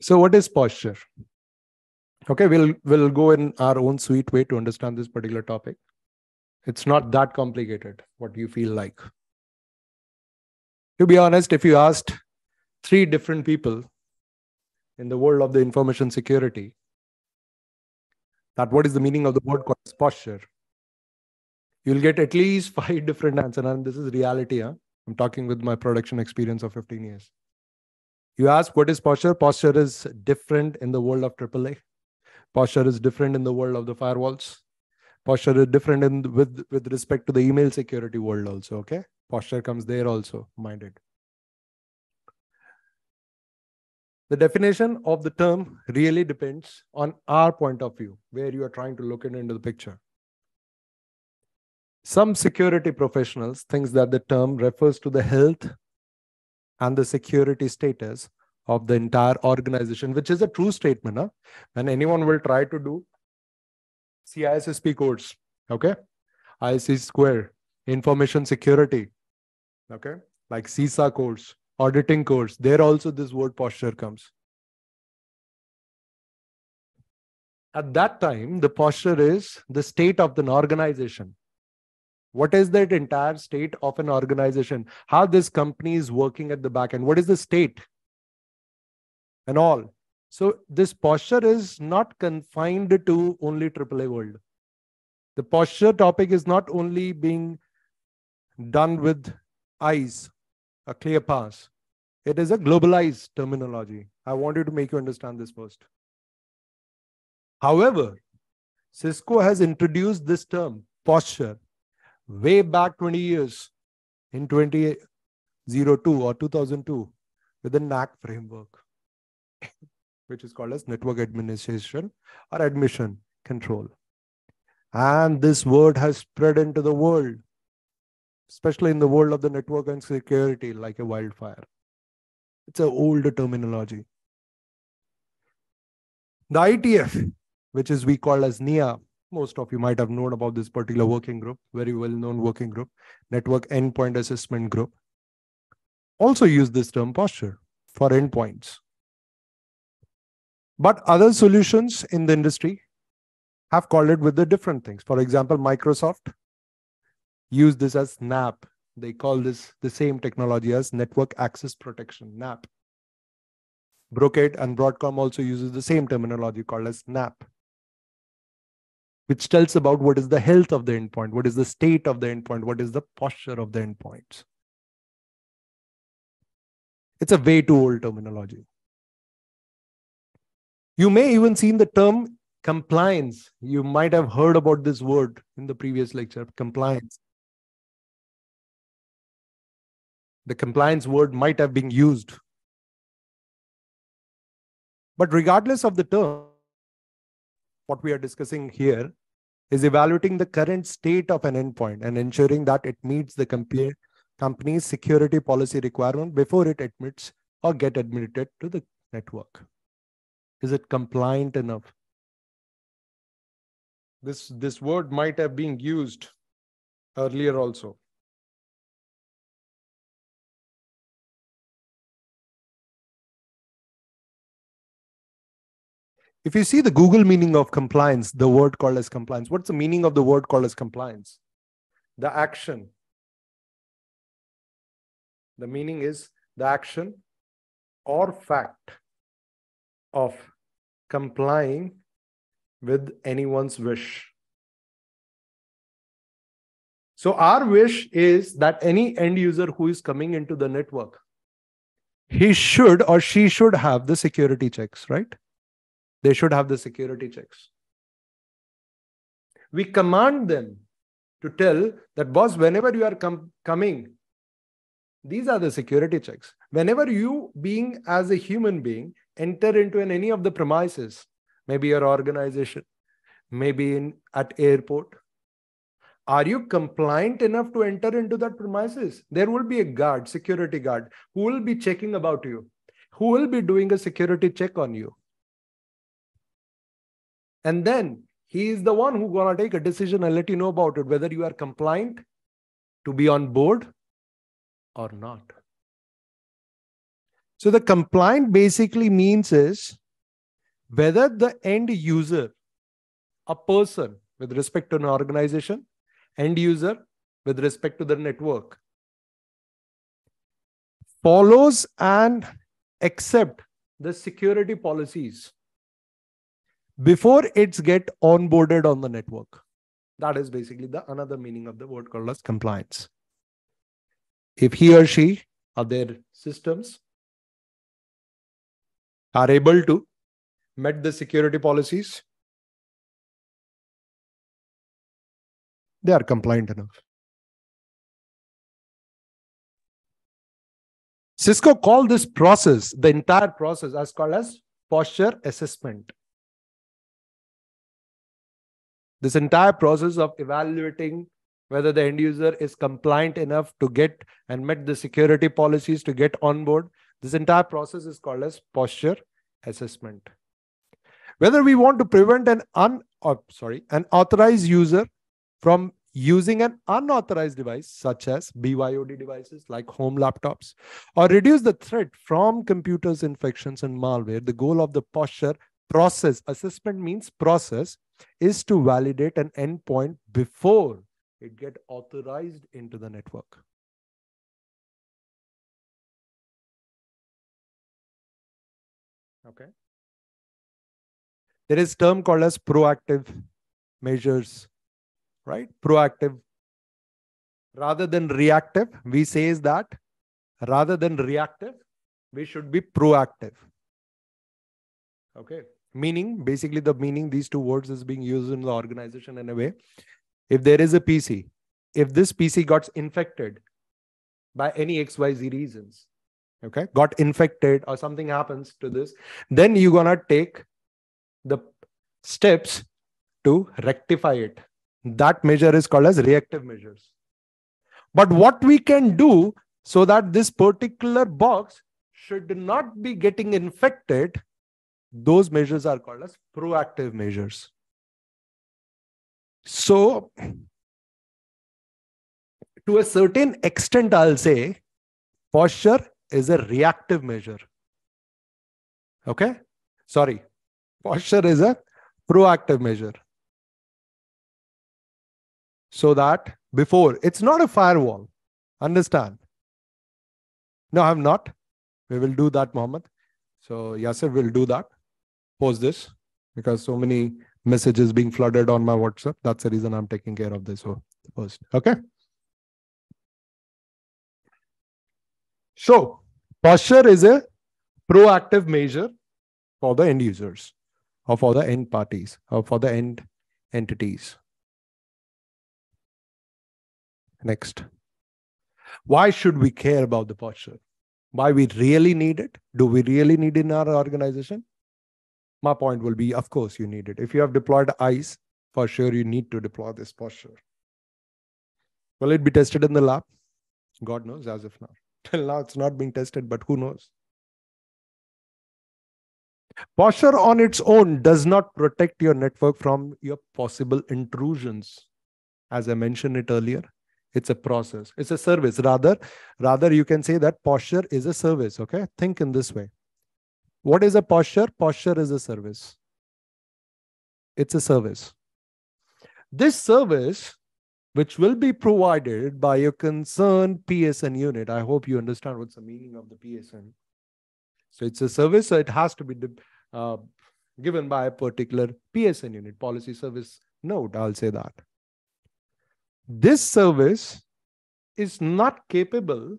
So what is posture? Okay, we'll we'll go in our own sweet way to understand this particular topic. It's not that complicated, what do you feel like. To be honest, if you asked three different people in the world of the information security that what is the meaning of the word posture, you'll get at least five different answers. And this is reality. Huh? I'm talking with my production experience of 15 years. You ask what is posture? Posture is different in the world of AAA. Posture is different in the world of the firewalls. Posture is different in with with respect to the email security world also. Okay, posture comes there also. Minded. The definition of the term really depends on our point of view, where you are trying to look it into the picture. Some security professionals think that the term refers to the health and the security status of the entire organization, which is a true statement. Huh? When anyone will try to do CISSP codes, okay, ISC square, information security, okay, like CISA codes, auditing codes, there also this word posture comes. At that time, the posture is the state of an organization what is that entire state of an organization how this company is working at the back end what is the state and all. So this posture is not confined to only aaa world. The posture topic is not only being done with ISE a ClearPass. It is a globalized terminology. I wanted to make you understand this first. However cisco has introduced this term posture way back 20 years in 2002 or 2002 with the NAC framework, which is called as network administration or admission control. And this word has spread into the world, especially in the world of the network and security, like a wildfire. It's an old terminology. The IETF, which is we call as NEA, most of you might have known about this particular working group, very well known working group, Network Endpoint Assessment Group. Also use this term posture for endpoints. But other solutions in the industry have called it with the different things. For example, Microsoft use this as NAP. They call this the same technology as Network Access Protection, NAP. Brocade and Broadcom also uses the same terminology called as NAP which tells about what is the health of the endpoint, what is the state of the endpoint, what is the posture of the endpoints. It's a way too old terminology. You may even seen the term compliance. You might have heard about this word in the previous lecture, compliance. The compliance word might have been used. But regardless of the term, what we are discussing here is evaluating the current state of an endpoint and ensuring that it meets the company's security policy requirement before it admits or get admitted to the network. Is it compliant enough? This, this word might have been used earlier also. If you see the Google meaning of compliance, the word called as compliance, what's the meaning of the word called as compliance? The action. The meaning is the action or fact of complying with anyone's wish. So, our wish is that any end user who is coming into the network, he should or she should have the security checks, right? They should have the security checks. We command them to tell that, boss, whenever you are com- coming, these are the security checks. Whenever you, being as a human being, enter into an, any of the premises, maybe your organization, maybe in at airport. Are you compliant enough to enter into that premises? There will be a guard security guard who will be checking about you who will be doing a security check on you. And then he is the one who gonna take a decision and let you know about it whether you are compliant to be on board or not so the compliant basically means is whether the end user a person with respect to an organization end user with respect to the network follows and accept the security policies before it's get onboarded on the network. That is basically the another meaning of the word called as compliance. If he or she are their systems are able to met the security policies they are compliant enough. Cisco called this process, the entire process, as called as posture assessment. This entire process of evaluating whether the end user is compliant enough to get and met the security policies to get on board. This entire process is called as posture assessment. Whether we want to prevent an un, or, sorry, an authorized user from using an unauthorized device such as BYOD devices like home laptops or reduce the threat from computers infections and malware the goal of the posture process assessment means process is to validate an endpoint before it get authorized into the network okay there is term called as proactive measures right? Proactive. Rather than reactive, we say is that rather than reactive, we should be proactive. Okay. Meaning, basically, the meaning these two words is being used in the organization in a way. If there is a PC, if this PC got infected by any XYZ reasons, okay, got infected or something happens to this, then you're gonna take the steps to rectify it that measure is called as reactive measures. But what we can do so that this particular box should not be getting infected, those measures are called as proactive measures. So, to a certain extent, I'll say posture is a reactive measure. Okay? Sorry. Posture is a proactive measure so that before it's not a firewall. Understand? No, I'm not. We will do that, Mohammed. So Yasser will do that. Post this because so many messages being flooded on my WhatsApp. That's the reason I'm taking care of this first. Okay. So posture is a proactive measure for the end users or for the end parties or for the end entities. Next. Why should we care about the posture? Why we really need it? Do we really need it in our organization? My point will be, of course, you need it. If you have deployed ISE, for sure you need to deploy this posture. Will it be tested in the lab? God knows as of now. Till now, it's not being tested, but who knows? Posture on its own does not protect your network from your possible intrusions. As I mentioned it earlier, it's a process. It's a service. Rather rather you can say that posture is a service okay? Think in this way. What is a posture? Posture is a service. It's a service. This service which will be provided by your concerned psn unit i hope you understand what's the meaning of the psn so it's a service so it has to be uh, given by a particular psn unit policy service node i'll say that this service is not capable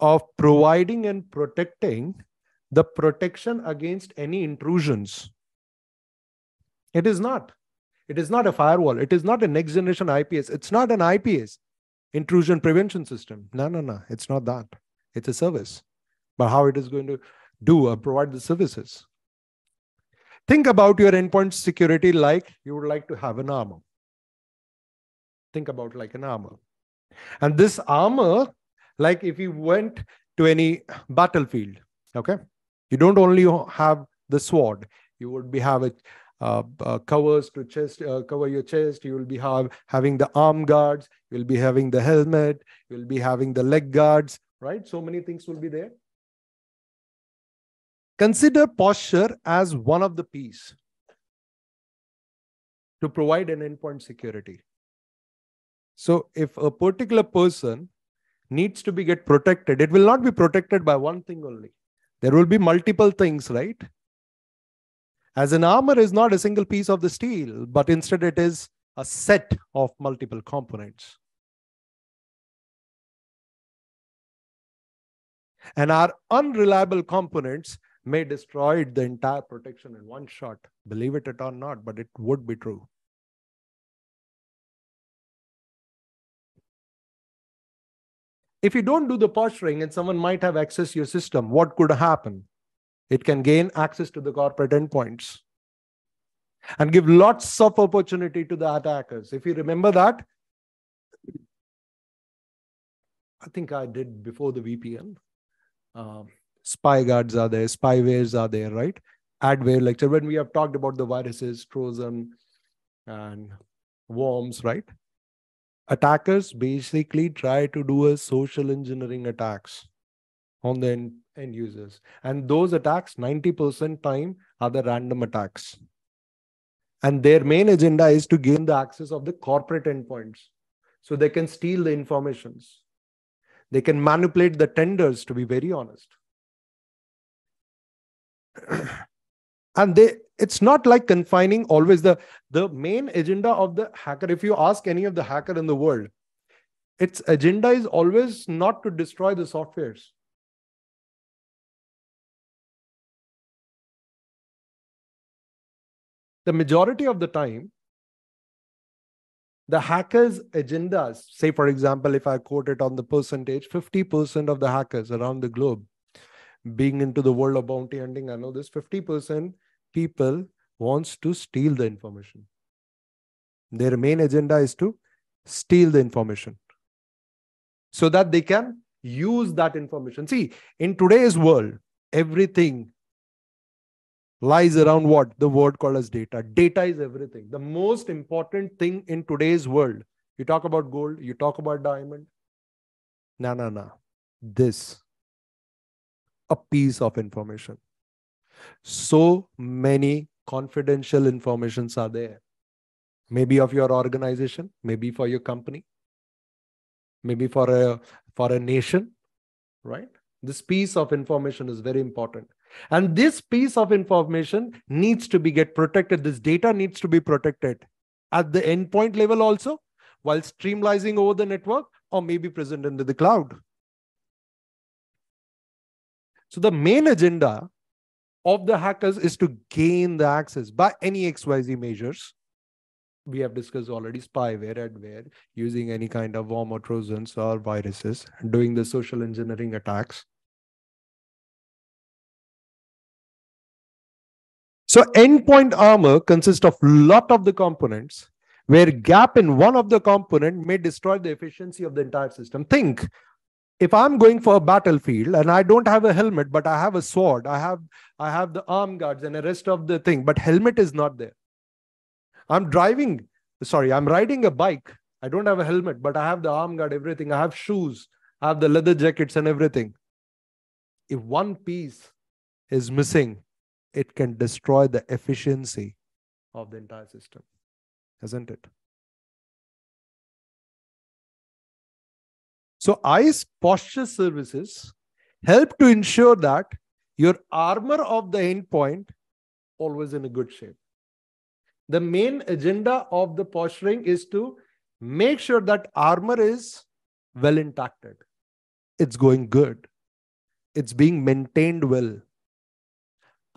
of providing and protecting the protection against any intrusions. It is not. It is not a firewall. It is not a next generation IPS. It's not an IPS, intrusion prevention system. No, no, no. It's not that. It's a service. But how it is going to do or provide the services. Think about your endpoint security like you would like to have an armor. Think about like an armor. And this armor, like if you went to any battlefield, okay, you don't only have the sword, you would be having uh, uh, covers to chest, uh, cover your chest. You will be have, having the arm guards. You'll be having the helmet. You'll be having the leg guards, right? So many things will be there. Consider posture as one of the piece to provide an endpoint security. So if a particular person needs to be get protected, it will not be protected by one thing only. There will be multiple things, right? As an armor is not a single piece of the steel, but instead it is a set of multiple components. And our unreliable components may destroy the entire protection in one shot. Believe it or not, but it would be true. If you don't do the posturing and someone might have access your system, what could happen? It can gain access to the corporate endpoints and give lots of opportunity to the attackers. If you remember that, I think I did before the VPN. Um, spy guards are there, spywares are there, right? Adware lecture when we have talked about the viruses, Trojan, and worms, right? Attackers basically try to do a social engineering attacks on the end, users. And those attacks, 90% time, are the random attacks. And their main agenda is to gain the access of the corporate endpoints. So they can steal the informations. They can manipulate the tenders, to be very honest. and they it's not like confining always the the main agenda of the hacker if you ask any of the hacker in the world its agenda is always not to destroy the softwares the majority of the time the hackers agendas say for example if i quote it on the percentage 50% of the hackers around the globe being into the world of bounty hunting, I know this 50% people wants to steal the information. Their main agenda is to steal the information so that they can use that information. See, in today's world, everything lies around what the word called as data. Data is everything. The most important thing in today's world. You talk about gold, you talk about diamond. No, no, no. This a piece of information. So many confidential informations are there. Maybe of your organization, maybe for your company, maybe for a for a nation, right? This piece of information is very important. And this piece of information needs to be get protected. This data needs to be protected at the endpoint level also, while streamlining over the network or maybe present into the cloud. So the main agenda of the hackers is to gain the access by any XYZ measures. We have discussed already spyware, adware, using any kind of worm or trojans or viruses, and doing the social engineering attacks. So endpoint armor consists of a lot of the components where gap in one of the component may destroy the efficiency of the entire system. Think if i'm going for a battlefield and i don't have a helmet but i have a sword i have i have the arm guards and the rest of the thing but helmet is not there. I'm driving sorry i'm riding a bike. I don't have a helmet but i have the arm guard everything. I have shoes i have the leather jackets and everything. If one piece is missing it can destroy the efficiency of the entire system isn't it So ISE posture services help to ensure that your armor of the endpoint is always in a good shape. The main agenda of the posturing is to make sure that armor is well intacted. It's going good. It's being maintained well.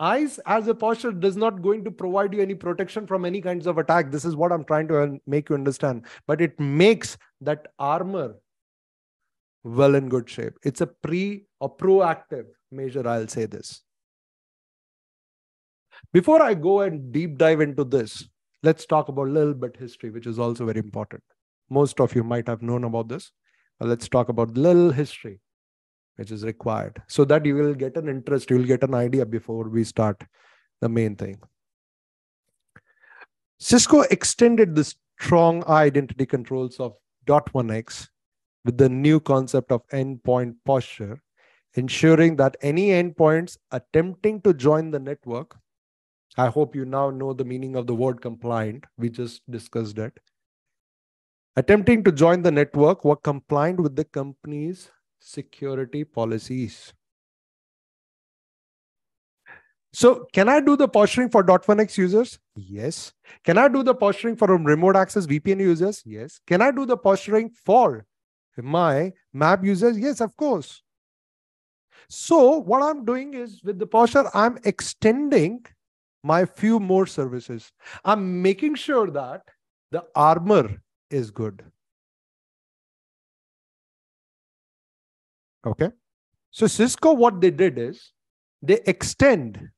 ISE as a posture does not going to provide you any protection from any kinds of attack. This is what I'm trying to make you understand. But it makes that armor well in good shape. It's a pre or proactive measure, I'll say this. Before I go and deep dive into this, let's talk about a little bit history, which is also very important. Most of you might have known about this. Let's talk about little history, which is required so that you will get an interest, you will get an idea before we start the main thing. Cisco extended the strong identity controls of .1x with the new concept of endpoint posture, ensuring that any endpoints attempting to join the network, I hope you now know the meaning of the word compliant. We just discussed it. Attempting to join the network were compliant with the company's security policies. So can I do the posturing for .1x users? Yes. Can I do the posturing for remote access VPN users? Yes. Can I do the posturing for my MAB users? Yes, of course. So what I'm doing is with the posture, I'm extending my few more services. I'm making sure that the armor is good. Okay. So Cisco, what they did is they extend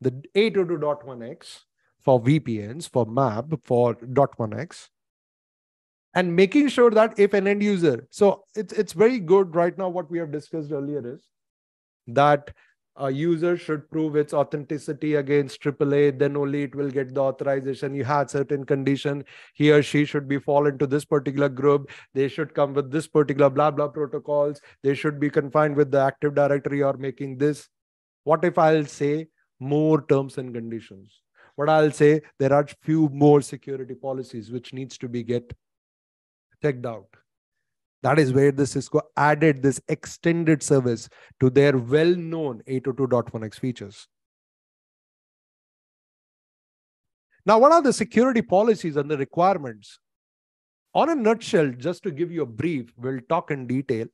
the 802.1x for VPNs, for MAB, for .1x, and making sure that if an end user, so it's it's very good right now. What we have discussed earlier is that a user should prove its authenticity against AAA, then only it will get the authorization. You had certain condition, he or she should be fall into this particular group. They should come with this particular blah blah protocols. They should be confined with the Active Directory or making this. What if I'll say more terms and conditions? What I'll say there are few more security policies which needs to be get checked out. That is where the Cisco added this extended service to their well-known 802.1x features. Now, what are the security policies and the requirements? On a nutshell, just to give you a brief, we'll talk in detail.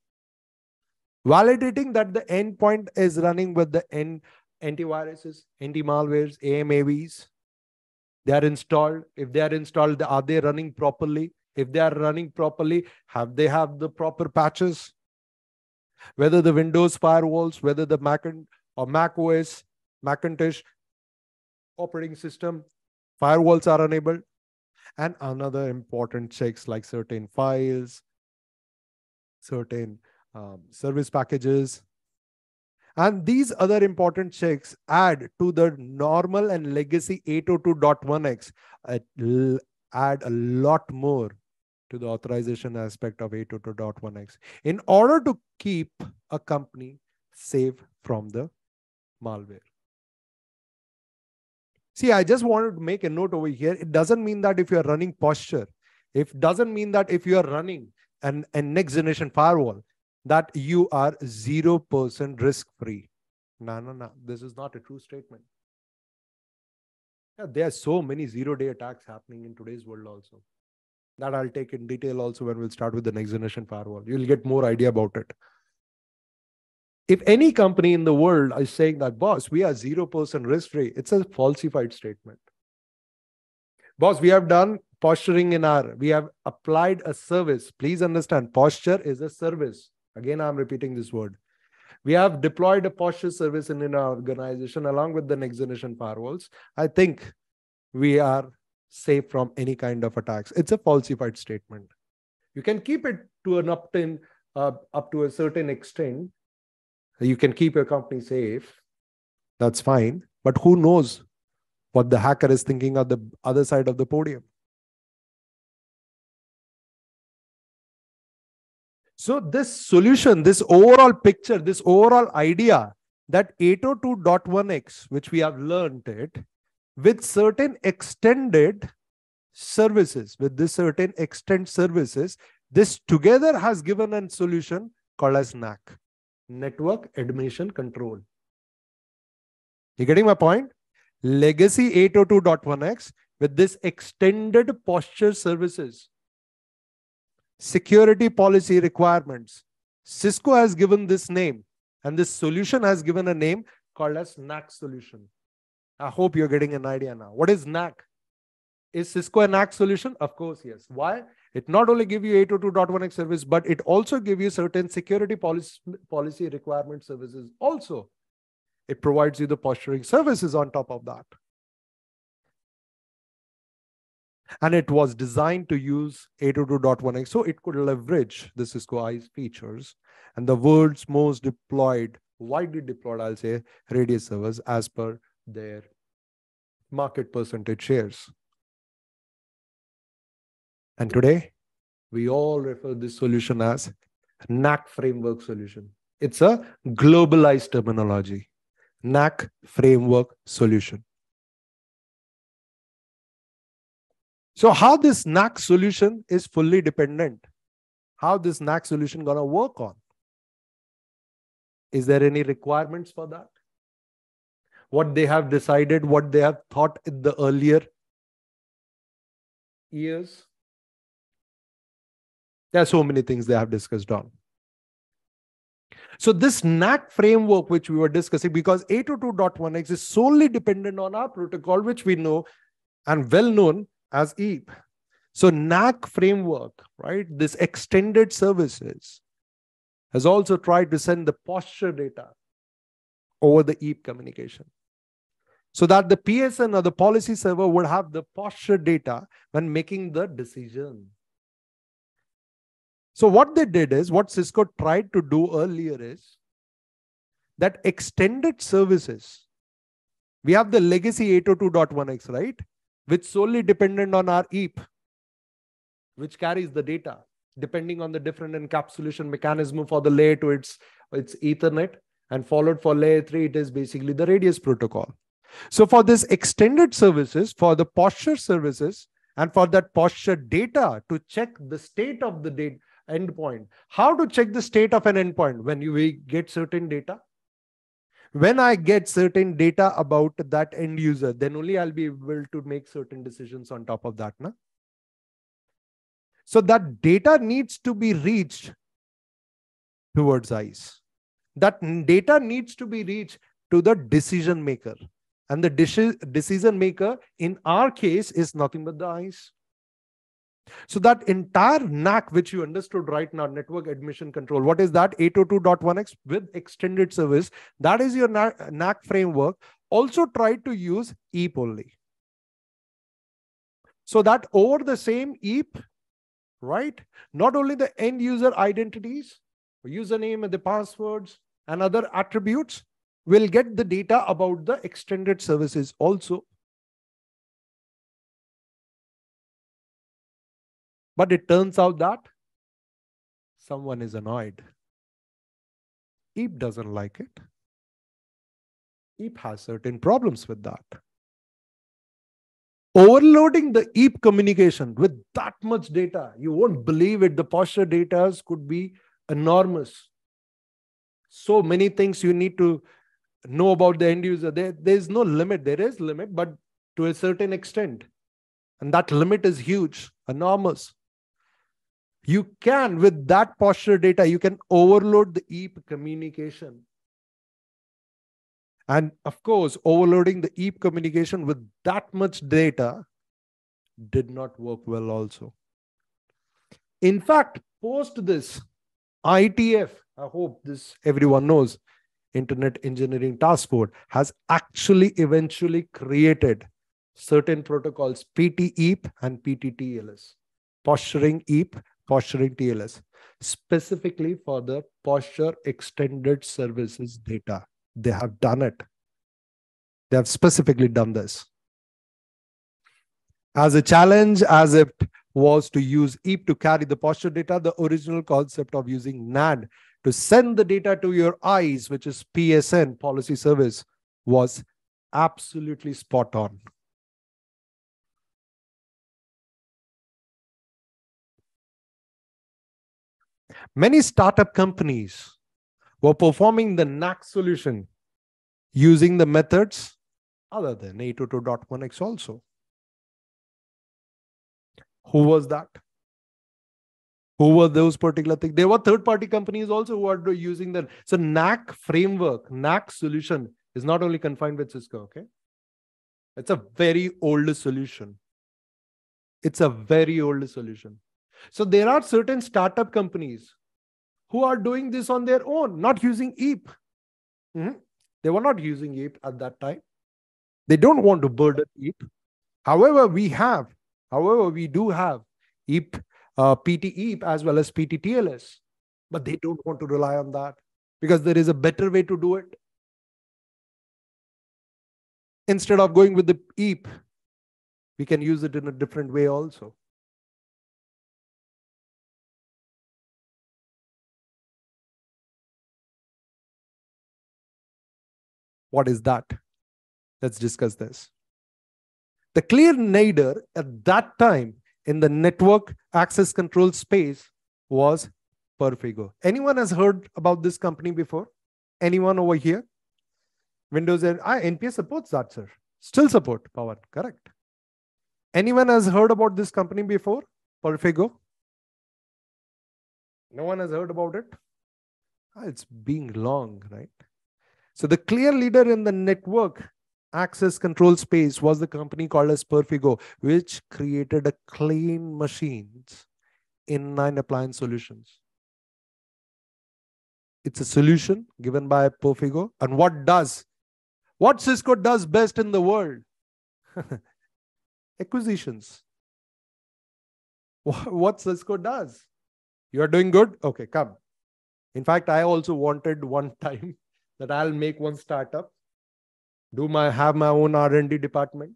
Validating that the endpoint is running with the N antiviruses, anti-malwares, AMAVs. They are installed. If they are installed, are they running properly? If they are running properly have they have the proper patches? Whether the windows firewalls whether the mac or mac os macintosh operating system firewalls are enabled. And another important checks like certain files certain um, service packages. And these other important checks add to the normal and legacy 802.1x uh, add a lot more to the authorization aspect of 802.1x in order to keep a company safe from the malware. See, I just wanted to make a note over here. It doesn't mean that if you're running posture, it doesn't mean that if you're running an, a next generation firewall, that you are 0% risk free. No, no, no. This is not a true statement. Yeah, there are so many zero day attacks happening in today's world also. That I'll take in detail also when we'll start with the next generation firewall. You'll get more idea about it. If any company in the world is saying that, boss, we are 0% risk free, it's a falsified statement. Boss, we have done posturing in our, we have applied a service. Please understand, posture is a service. Again, I'm repeating this word. We have deployed a posture service in, in our organization along with the next generation firewalls. I think we are safe from any kind of attacks. It's a falsified statement. You can keep it to an up, to, uh, up to a certain extent. You can keep your company safe. That's fine. But who knows what the hacker is thinking on the other side of the podium? So this solution, this overall picture, this overall idea that 802.1x, which we have learned it, with certain extended services, with this certain extend services, this together has given a solution called as NAC, Network Admission Control. You getting my point? Legacy 802.1x with this extended posture services, security policy requirements. Cisco has given this name and this solution has given a name called as NAC solution. I hope you're getting an idea now. What is NAC? Is Cisco a NAC solution? Of course, yes. Why? It not only give you 802.1x service, but it also give you certain security policy, policy requirement services also. It provides you the posturing services on top of that. And it was designed to use 802.1x so it could leverage the Cisco ISE features and the world's most deployed, widely deployed, I'll say, radius servers as per their market percentage shares. And today, we all refer this solution as NAC framework solution. It's a globalized terminology. NAC framework solution. So how this NAC solution is fully dependent? How this NAC solution gonna work on? Is there any requirements for that? What they have decided, what they have thought in the earlier years? There are so many things they have discussed on. So this NAC framework, which we were discussing, because 802.1x is solely dependent on our protocol, which we know and well known as EAP. So NAC framework, right? This extended services has also tried to send the posture data over the EAP communication. So that the PSN or the policy server would have the posture data when making the decision. So what they did is, what Cisco tried to do earlier is that extended services. We have the legacy 802.1x, right? Which solely dependent on our EAP, which carries the data, depending on the different encapsulation mechanism for the layer two its, its Ethernet. And followed for layer three, it is basically the radius protocol. So for this extended services, for the posture services, and for that posture data to check the state of the data endpoint. How to check the state of an endpoint when you get certain data? When I get certain data about that end user, then only I'll be able to make certain decisions on top of that. Na? So that data needs to be reached towards ISE. That data needs to be reached to the decision maker. And the decision maker in our case is nothing but the ISE. So that entire NAC, which you understood right now, network admission control, what is that? 802.1x with extended service. That is your NAC framework. Also try to use EAP only. So that over the same EAP, right? Not only the end user identities, username and the passwords and other attributes will get the data about the extended services also. But it turns out that someone is annoyed. EAP doesn't like it. EAP has certain problems with that. Overloading the EAP communication with that much data, you won't believe it. The posture data could be enormous. So many things you need to know about the end user. There, there's no limit. There is limit, but to a certain extent. And that limit is huge, enormous you can with that posture data you can overload the EAP communication and of course overloading the EAP communication with that much data did not work well also in fact post this IETF i hope this everyone knows internet engineering task force has actually eventually created certain protocols PT EAP and PT TLS posturing eap posturing TLS, specifically for the posture extended services data. They have done it. They have specifically done this. As a challenge, as it was to use EAP to carry the posture data, the original concept of using NAD to send the data to your ISE, which is PSN, policy service, was absolutely spot on. Many startup companies were performing the NAC solution using the methods other than 802.1x also. Who was that? Who were those particular things? There were third-party companies also who are using the so NAC framework, NAC solution is not only confined with Cisco, okay? It's a very old solution. It's a very old solution. So there are certain startup companies who are doing this on their own, not using EAP. Mm-hmm. They were not using EAP at that time. They don't want to burden EAP. However, we have, however, we do have EAP, uh, PT EAP as well as PT TLS, but they don't want to rely on that because there is a better way to do it. Instead of going with the EAP, we can use it in a different way also. What is that? Let's discuss this. The clear nadir at that time in the network access control space was Perfigo. Anyone has heard about this company before? Anyone over here? Windows and ah, NPS supports that, sir. Still support Power, correct. Anyone has heard about this company before? Perfigo? No one has heard about it? Ah, it's being long, right? So the clear leader in the network access control space was the company called as Perfigo, which created a clean machines in inline appliance solutions. It's a solution given by Perfigo. And what does? What Cisco does best in the world? Acquisitions. What Cisco does? You are doing good? Okay, come. In fact, I also wanted one time that I'll make one startup, do my have my own R&D department,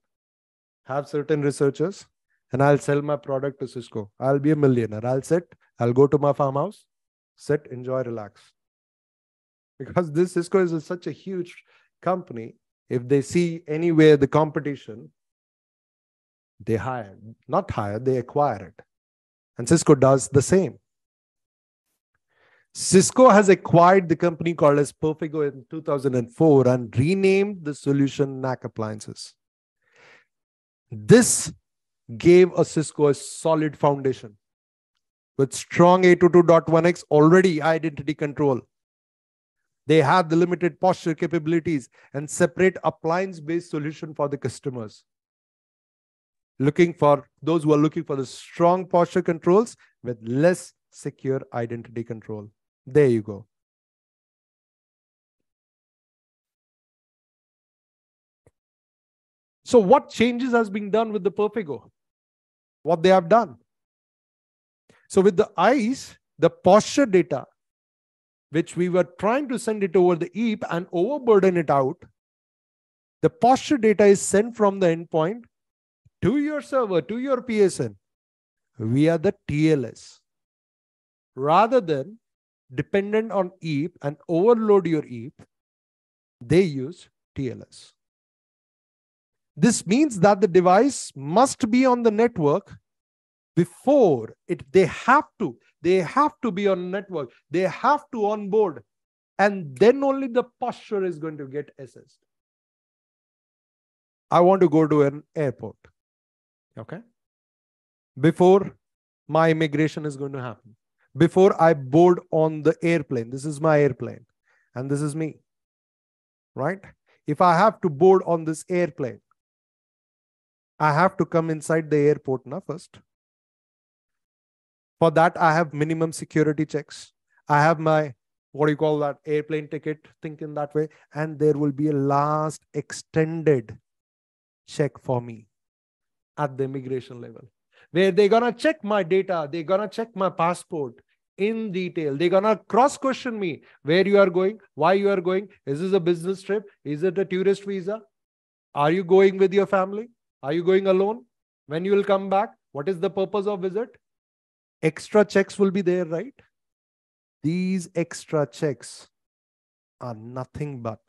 have certain researchers, and I'll sell my product to Cisco. I'll be a millionaire. I'll sit, I'll go to my farmhouse, sit, enjoy, relax. Because this Cisco is such a huge company. If they see anywhere the competition, they hire, not hire, they acquire it. And Cisco does the same. Cisco has acquired the company called as Perfigo in 2004 and renamed the solution NAC appliances. This gave a Cisco a solid foundation with strong 802.1x already identity control. They have the limited posture capabilities and separate appliance based solution for the customers. Looking for those who are looking for the strong posture controls with less secure identity control. There you go. So what changes has been done with the Perfigo? What they have done. So with the ISE, the posture data, which we were trying to send it over the EAP and overburden it out, the posture data is sent from the endpoint to your server, to your PSN via the TLS. Rather than dependent on EAP and overload your EAP, they use TLS. This means that the device must be on the network before it they have to they have to be on network they have to onboard and then only the posture is going to get assessed. I want to go to an airport okay? Before my immigration is going to happen before I board on the airplane. This is my airplane, and this is me. Right? If I have to board on this airplane, I have to come inside the airport now first. For that, I have minimum security checks. I have my what do you call that airplane ticket think in that way and there will be a last extended check for me at the immigration level where they're gonna check my data, they're gonna check my passport in detail. They're gonna cross question me where you are going, why you are going. Is this a business trip? Is it a tourist visa? Are you going with your family? Are you going alone? When you will come back? What is the purpose of visit? Extra checks will be there, right? These extra checks are nothing but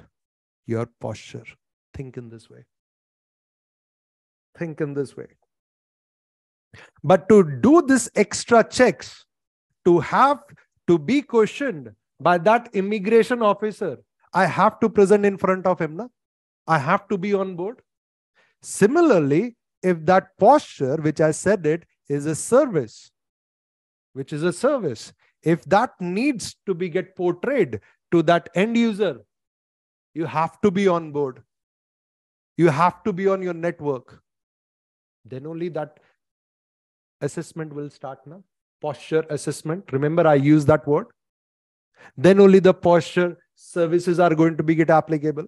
your posture. Think in this way. Think in this way. But to do this extra checks, to have to be questioned by that immigration officer, I have to present in front of him. Na? I have to be on board. Similarly, if that posture, which I said it, is a service, which is a service, if that needs to be get portrayed to that end user, you have to be on board. You have to be on your network. Then only that assessment will start now. Posture assessment. Remember, I use that word. Then only the posture services are going to be get applicable.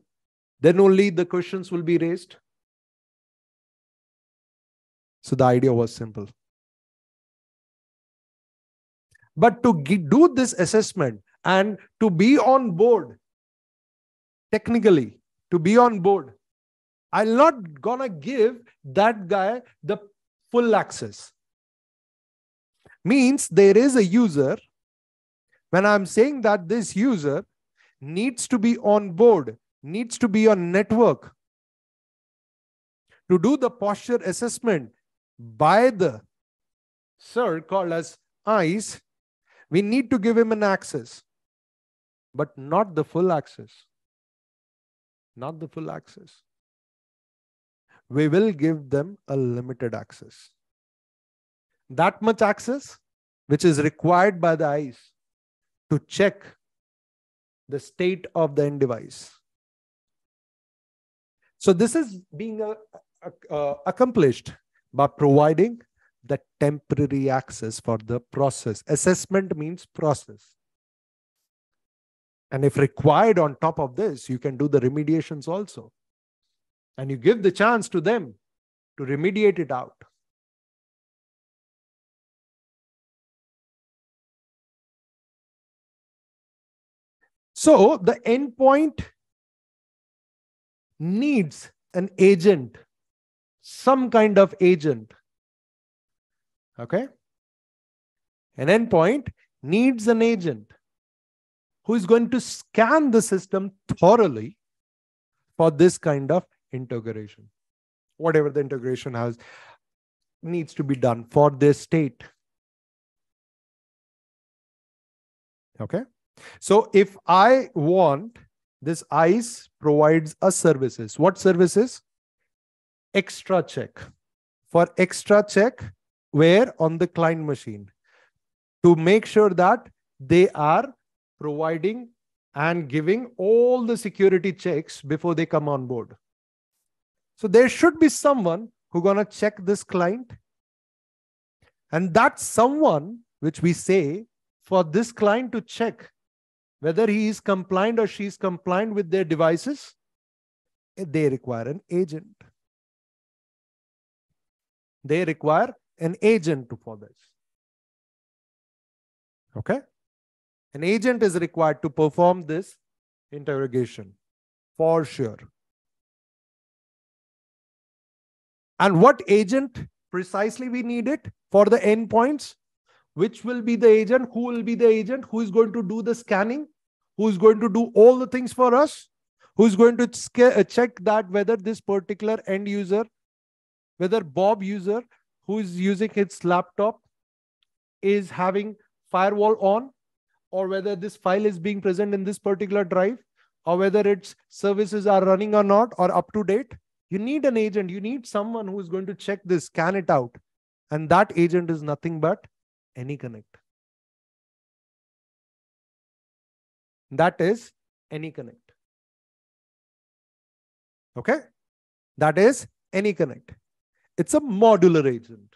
Then only the questions will be raised. So the idea was simple. But to do this assessment and to be on board, technically, to be on board, I'm not gonna give that guy the full access. Means there is a user. When I'm saying that this user needs to be on board, needs to be on network to do the posture assessment by the sir called as ISE, we need to give him an access, but not the full access. Not the full access. We will give them a limited access. That much access, which is required by the ISE to check the state of the end device. So this is being uh, uh, accomplished by providing the temporary access for the process. Assessment means process. And if required on top of this, you can do the remediations also. And you give the chance to them to remediate it out. So the endpoint needs an agent, some kind of agent Okay. An endpoint needs an agent who is going to scan the system thoroughly for this kind of integration. Whatever the integration has needs to be done for this state. Okay. So if I want this ISE provides us services. What services? Extra check. For extra check, where on the client machine to make sure that they are providing and giving all the security checks before they come on board. So there should be someone who to check this client. And that someone which we say for this client to check whether he is compliant or she is compliant with their devices, they require an agent. They require an agent for this. Okay? An agent is required to perform this interrogation for sure. And what agent precisely we need it for the endpoints? Which will be the agent? Who will be the agent? Who is going to do the scanning? Who is going to do all the things for us? Who is going to uh, check that whether this particular end user, whether Bob user who is using his laptop is having firewall on or whether this file is being present in this particular drive or whether its services are running or not or up to date you need an agent you need someone who is going to check this scan it out and that agent is nothing but AnyConnect that is AnyConnect okay that is AnyConnect it's a modular agent.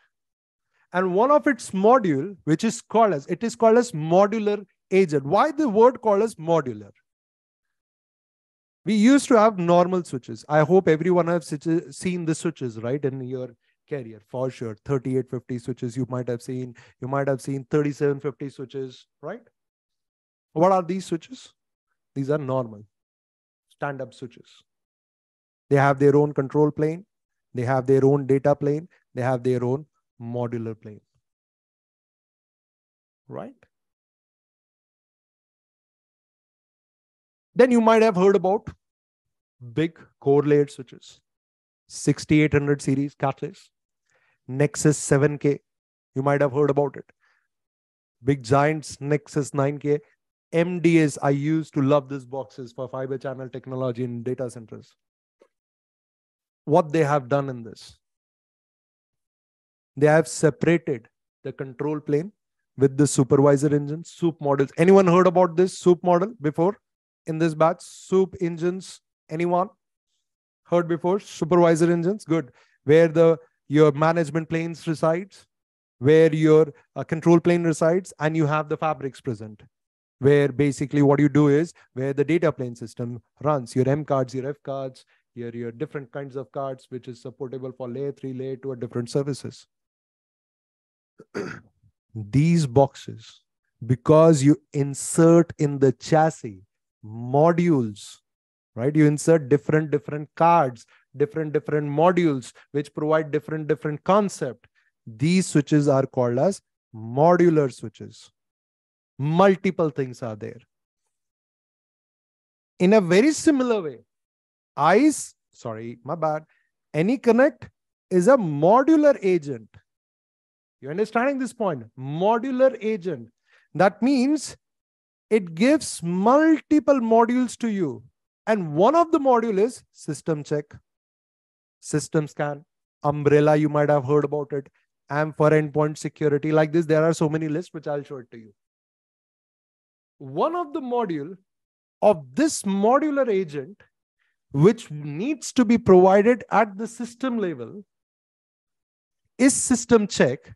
And one of its module, which is called as, it is called as modular agent. Why the word called as modular? We used to have normal switches. I hope everyone has seen the switches, right, in your carrier for sure. 3850 switches you might have seen. You might have seen 3750 switches, right? What are these switches? These are normal stand-up switches. They have their own control plane. They have their own data plane. They have their own modular plane. Right? Then you might have heard about big core layered switches, 6800 series Catalyst, Nexus 7K. You might have heard about it. Big giants, Nexus 9K, MDS. I used to love these boxes for fiber channel technology in data centers what they have done in this. They have separated the control plane with the supervisor engine, soup models. Anyone heard about this soup model before in this batch? Soup engines, anyone heard before? Supervisor engines, good. Where the your management planes resides, where your uh, control plane resides, and you have the fabrics present. where basically what you do is where the data plane system runs your M cards, your F cards, your, your different kinds of cards, which is supportable for layer three, layer two, or different services. These boxes, because you insert in the chassis modules, right? You insert different, different cards, different, different modules, which provide different, different concept. These switches are called as modular switches multiple things are there. In a very similar way, ISE, sorry, my bad, AnyConnect is a modular agent. You understanding this point? Modular agent. That means it gives multiple modules to you. And one of the module is system check, system scan, umbrella, you might have heard about it, AMP for endpoint security. Like this, there are so many lists, which I'll show it to you one of the module of this modular agent, which needs to be provided at the system level, is system check,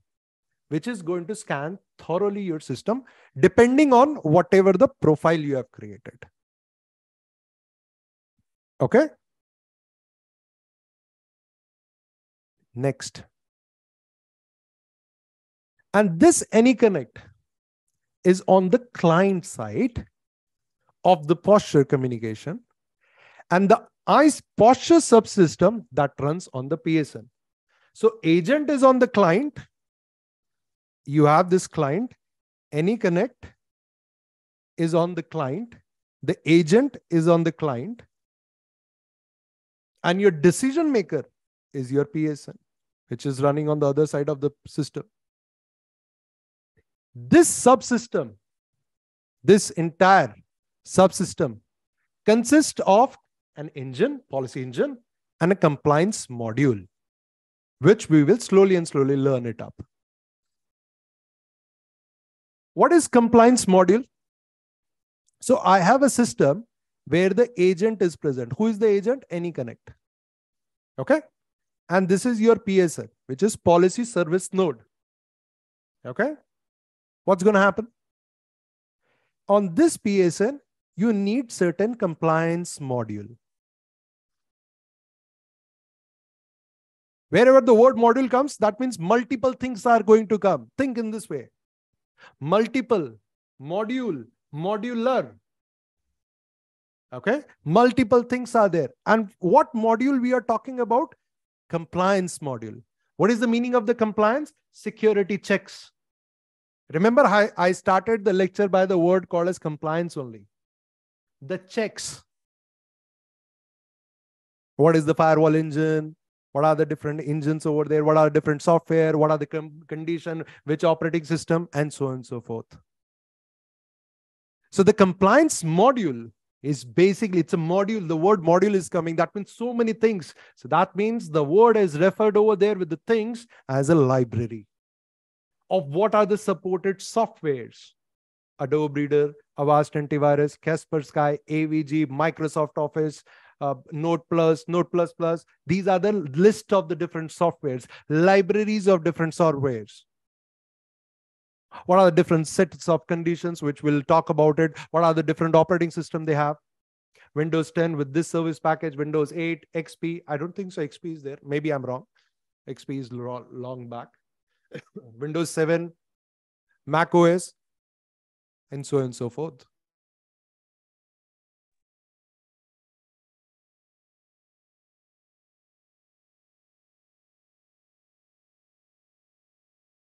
which is going to scan thoroughly your system, depending on whatever the profile you have created. Okay. Next. And this AnyConnect is on the client side of the posture communication and the ISE posture subsystem that runs on the PSN. So agent is on the client. You have this client. AnyConnect is on the client. The agent is on the client. And your decision maker is your PSN, which is running on the other side of the system. This subsystem, this entire subsystem consists of an engine, policy engine, and a compliance module, which we will slowly and slowly learn it up. What is compliance module? So I have a system where the agent is present. Who is the agent? AnyConnect. Okay. And this is your PSN, which is policy service node. Okay what's going to happen? On this PSN, you need certain compliance module. Wherever the word module comes, that means multiple things are going to come. Think in this way. Multiple, module, modular. Okay. Multiple things are there. And what module we are talking about? Compliance module. What is the meaning of the compliance? Security checks. Remember, I, I started the lecture by the word called as compliance only. The checks. What is the firewall engine? What are the different engines over there? What are the different software? What are the condition? Which operating system? And so on and so forth. So the compliance module is basically it's a module the word module is coming. That means so many things. So that means the word is referred over there with the things as a library. Of what are the supported softwares? Adobe Reader, Avast Antivirus, Kaspersky, AVG, Microsoft Office, uh, Note Plus, Note Plus Plus. These are the list of the different softwares, libraries of different softwares. What are the different sets of conditions, which we'll talk about it. What are the different operating system they have? Windows 10 with this service package, Windows 8, XP. I don't think so. XP is there. Maybe I'm wrong. XP is long back. Windows 7, Mac OS, and so on and so forth.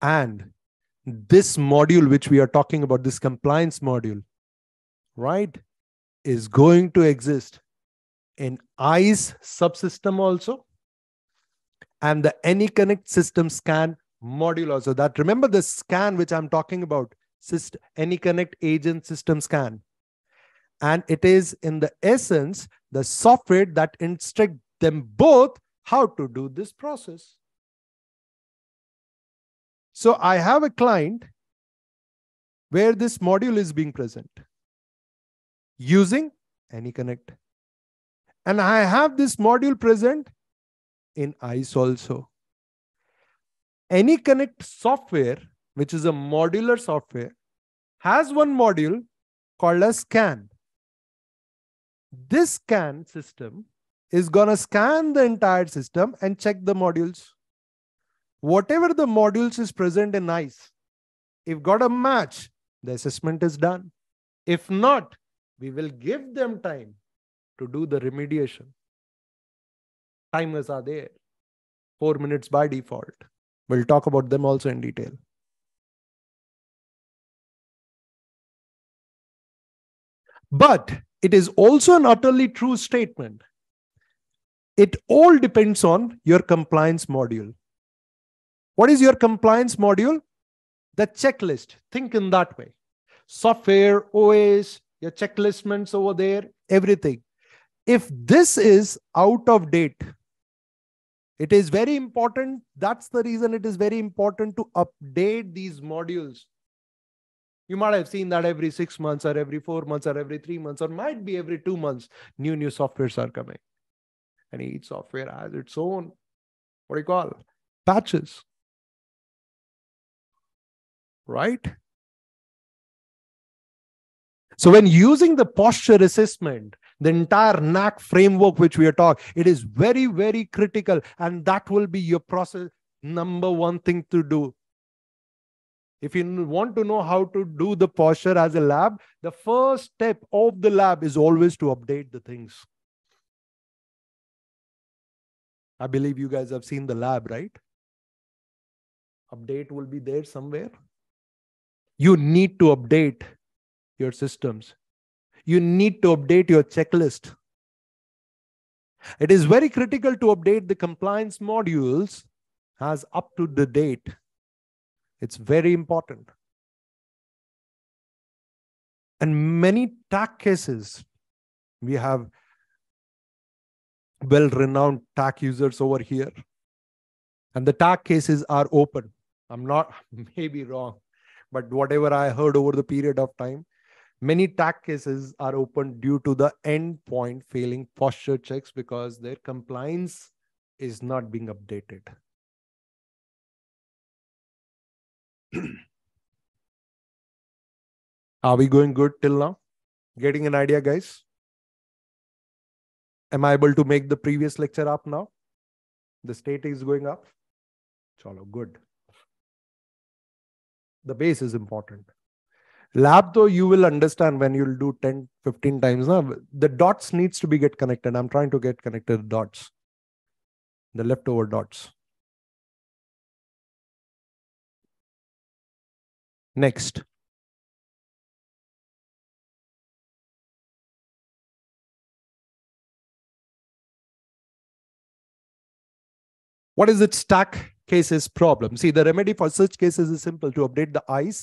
And this module, which we are talking about, this compliance module, right, is going to exist in ISE subsystem also and the AnyConnect system scan module also. That remember the scan which i'm talking about system, AnyConnect agent system scan. And it is in the essence the software that instruct them both how to do this process so i have a client where this module is being present using AnyConnect and i have this module present in ISE also AnyConnect software, which is a modular software, has one module called a scan. This scan system is going to scan the entire system and check the modules. Whatever the modules is present in ISE, if got a match, the assessment is done. If not, we will give them time to do the remediation. Timers are there. Four minutes by default. We'll talk about them also in detail. But it is also an utterly true statement. It all depends on your compliance module. What is your compliance module? The checklist. Think in that way. Software, OS, your checklistments over there, everything. If this is out of date, it is very important. That's the reason it is very important to update these modules. You might have seen that every six months or every four months or every three months or might be every two months, new, new softwares are coming. And each software has its own, what do you call, patches. Right? So when using the posture assessment, the entire NAC framework which we are talking, it is very, very critical. And that will be your process number one thing to do. If you want to know how to do the posture as a lab, the first step of the lab is always to update the things. I believe you guys have seen the lab, right? Update will be there somewhere. You need to update your systems. You need to update your checklist. It is very critical to update the compliance modules as up to the date. It's very important. And many TAC cases, we have well renowned TAC users over here. And the TAC cases are open. I'm not, maybe wrong, but whatever I heard over the period of time, Many TAC cases are open due to the endpoint failing posture checks because their compliance is not being updated. are we going good till now? Getting an idea, guys? Am I able to make the previous lecture up now? The state is going up. Chalo, good. The base is important. Lab though you will understand when you'll do 10 15 times now the dots needs to be get connected. I'm trying to get connected dots the leftover dots. Next. What is its TAC cases problem see the remedy for such cases is simple to update the ISE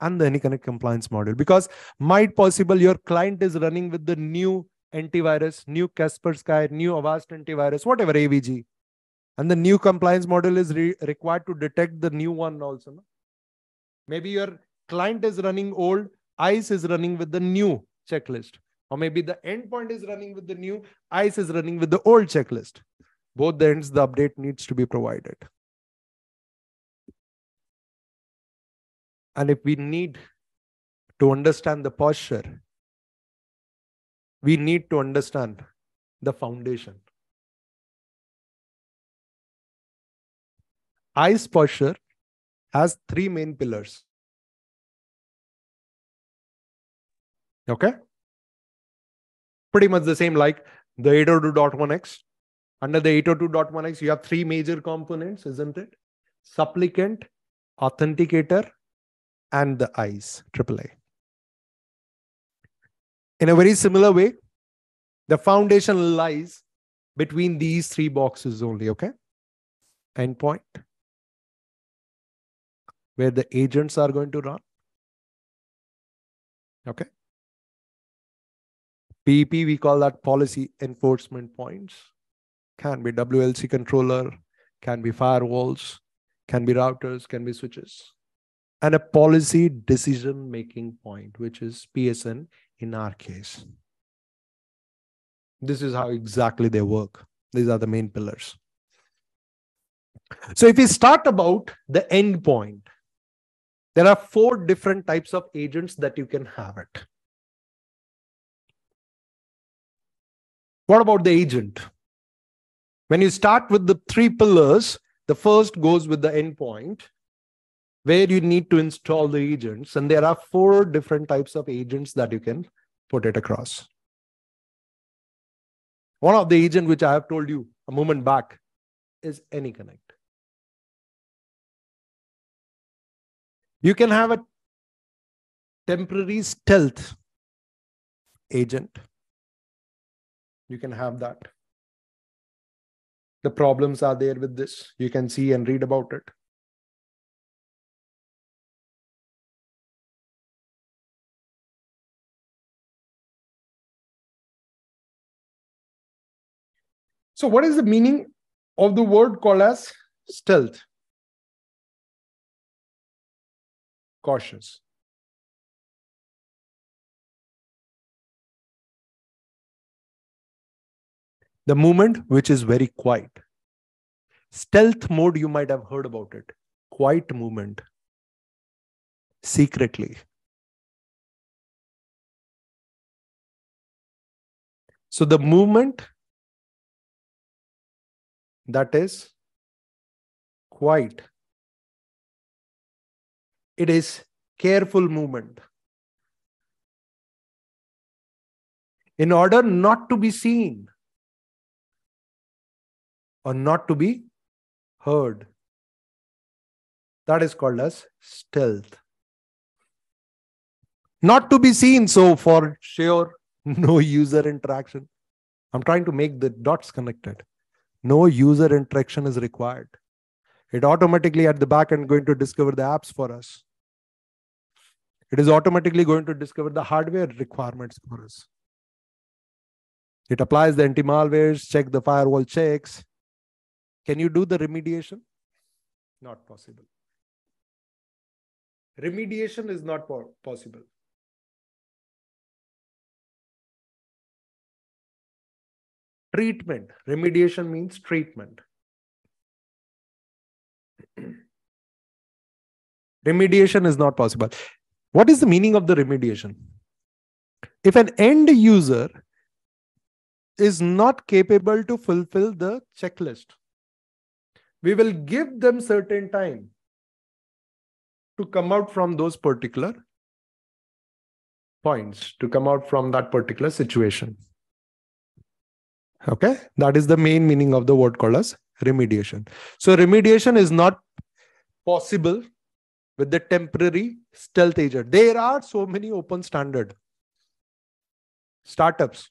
and the AnyConnect compliance model because might possible your client is running with the new antivirus, new Kaspersky, new Avast antivirus, whatever AVG. And the new compliance model is re required to detect the new one also. No? Maybe your client is running old, ISE is running with the new checklist. Or maybe the endpoint is running with the new, ISE is running with the old checklist. Both the ends, the update needs to be provided. And if we need to understand the posture, we need to understand the foundation. ISE posture has three main pillars. Okay? Pretty much the same like the 802.1x. Under the 802.1x, you have three major components, isn't it? Supplicant, authenticator, and the ISE, AAA. In a very similar way, the foundation lies between these three boxes only, okay? Endpoint, where the agents are going to run. Okay. PEP, we call that policy enforcement points. Can be WLC controller, can be firewalls, can be routers, can be switches and a policy decision making point, which is PSN in our case. This is how exactly they work. These are the main pillars. So, if we start about the end point, there are four different types of agents that you can have it. What about the agent? When you start with the three pillars, the first goes with the endpoint, where you need to install the agents. And there are four different types of agents that you can put it across. One of the agent which I have told you a moment back is AnyConnect. You can have a temporary stealth agent. You can have that. The problems are there with this. You can see and read about it. So, what is the meaning of the word called as stealth? Cautious. The movement which is very quiet. Stealth mode, you might have heard about it. Quiet movement. Secretly. So the movement that is quite. It is careful movement. In order not to be seen or not to be heard. That is called as stealth. Not to be seen, so for sure, no user interaction. I'm trying to make the dots connected. No user interaction is required. It automatically at the back end going to discover the apps for us. It is automatically going to discover the hardware requirements for us. It applies the anti-malwares, check the firewall checks, can you do the remediation? Not possible. Remediation is not possible. Treatment. Remediation means treatment. remediation is not possible. What is the meaning of the remediation? If an end user is not capable to fulfill the checklist, we will give them certain time to come out from those particular points, to come out from that particular situation. Okay, that is the main meaning of the word called as remediation. So, remediation is not possible with the temporary stealth agent. There are so many open standard startups.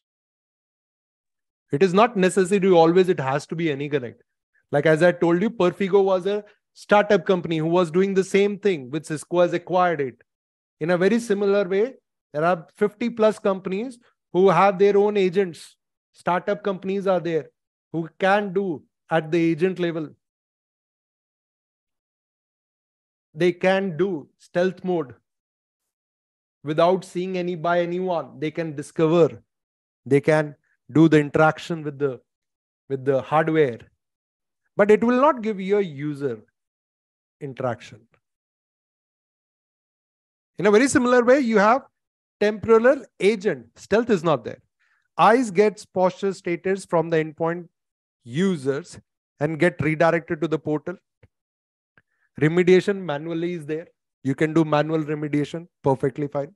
It is not necessary always it has to be AnyConnect. Like as I told you, Perfigo was a startup company who was doing the same thing, which Cisco has acquired it. In a very similar way, there are 50 plus companies who have their own agents. Startup companies are there who can do at the agent level. They can do stealth mode without seeing any by anyone. They can discover. They can do the interaction with the with the hardware but it will not give you a user interaction. In a very similar way, you have temporal agent. Stealth is not there. ISE gets posture status from the endpoint users and get redirected to the portal. Remediation manually is there. You can do manual remediation perfectly fine.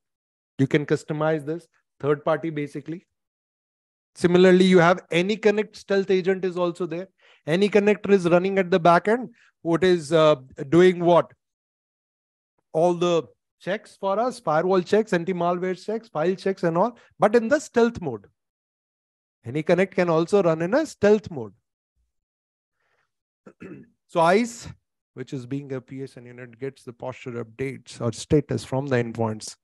You can customize this third party basically. Similarly, you have AnyConnect stealth agent is also there. AnyConnector is running at the back end. What is uh, doing what? All the checks for us, firewall checks, anti-malware checks, file checks and all, but in the stealth mode. AnyConnect can also run in a stealth mode. so ISE, which is being a PSN unit, gets the posture updates or status from the endpoints.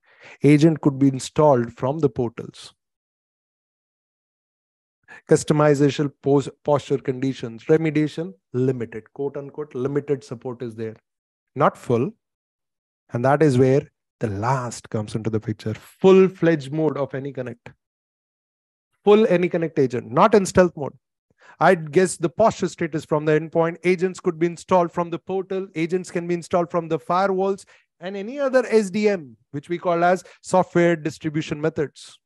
Agent could be installed from the portals. Customization post, posture conditions remediation limited. Quote unquote limited support is there. Not full. And that is where the last comes into the picture. Full fledged mode of AnyConnect full AnyConnect agent not in stealth mode i'd guess the posture status from the endpoint agents could be installed from the portal agents can be installed from the firewalls and any other sdm which we call as software distribution methods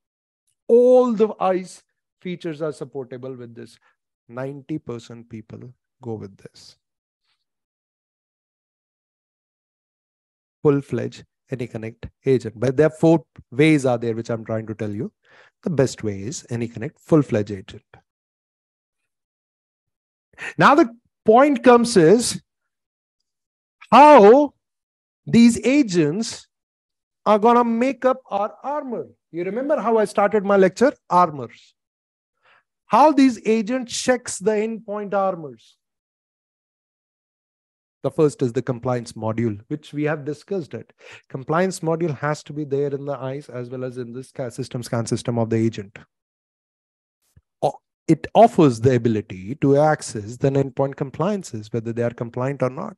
all the ISE features are supportable with this? 90% people go with this. Full-fledged AnyConnect agent. But there are four ways are there, which I'm trying to tell you. The best way is AnyConnect full-fledged agent. Now the point comes is how these agents are going to make up our armor. You remember how I started my lecture? Armors. How these agents checks the endpoint armors. The first is the compliance module, which we have discussed it. Compliance module has to be there in the ISE as well as in this system scan system of the agent. It offers the ability to access the endpoint compliances, whether they are compliant or not.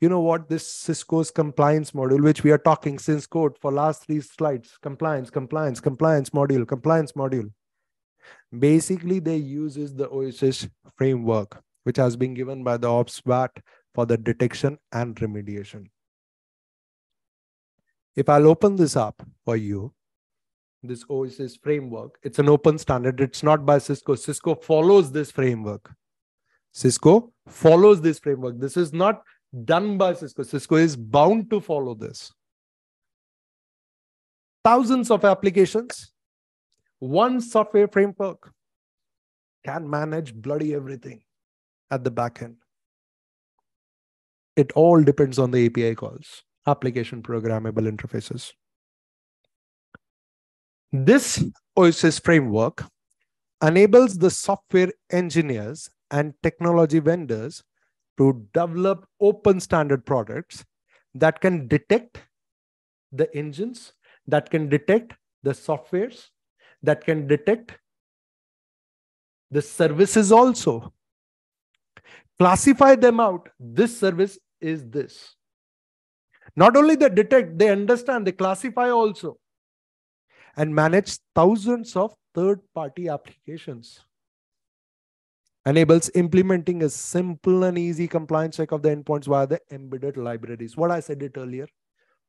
You know what? This Cisco's compliance module, which we are talking since code for last three slides, compliance, compliance, compliance module, compliance module. Basically, they uses the OSS framework which has been given by the OPSWAT for the detection and remediation. If I'll open this up for you, this OSS framework, it's an open standard. It's not by Cisco. Cisco follows this framework. Cisco follows this framework. This is not done by Cisco. Cisco is bound to follow this. Thousands of applications, one software framework can manage bloody everything at the back end. It all depends on the API calls, application programmable interfaces. This OSS framework enables the software engineers and technology vendors to develop open standard products that can detect the engines, that can detect the softwares, that can detect the services also classify them out. This service is this. Not only they detect, they understand, they classify also and manage thousands of third party applications. Enables implementing a simple and easy compliance check of the endpoints via the embedded libraries. What I said it earlier.